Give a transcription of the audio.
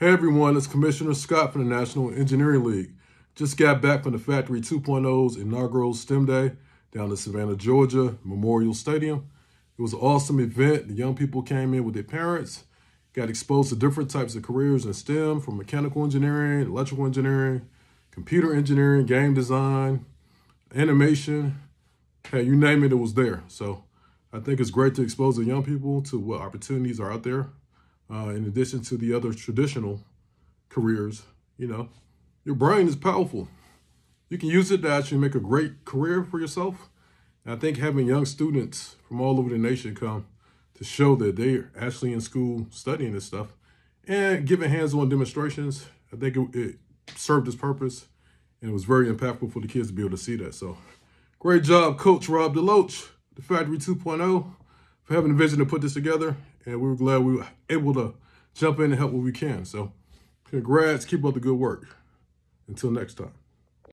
Hey everyone, it's Commissioner Scott from the National Engineering League. Just got back from the Factory 2.0's inaugural STEM Day down in Savannah, Georgia, Memorial Stadium. It was an awesome event. The young people came in with their parents, got exposed to different types of careers in STEM from mechanical engineering, electrical engineering, computer engineering, game design, animation. Hey, you name it, it was there. So I think it's great to expose the young people to what opportunities are out there uh, in addition to the other traditional careers, you know, your brain is powerful. You can use it to actually make a great career for yourself. And I think having young students from all over the nation come to show that they're actually in school studying this stuff and giving hands-on demonstrations, I think it, it served its purpose and it was very impactful for the kids to be able to see that. So great job, Coach Rob DeLoach, the Factory 2.0, for having the vision to put this together and we were glad we were able to jump in and help where we can. So congrats, keep up the good work. Until next time.